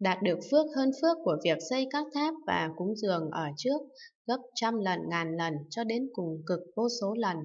đạt được phước hơn phước của việc xây các tháp và cúng dường ở trước, gấp trăm lần ngàn lần cho đến cùng cực vô số lần.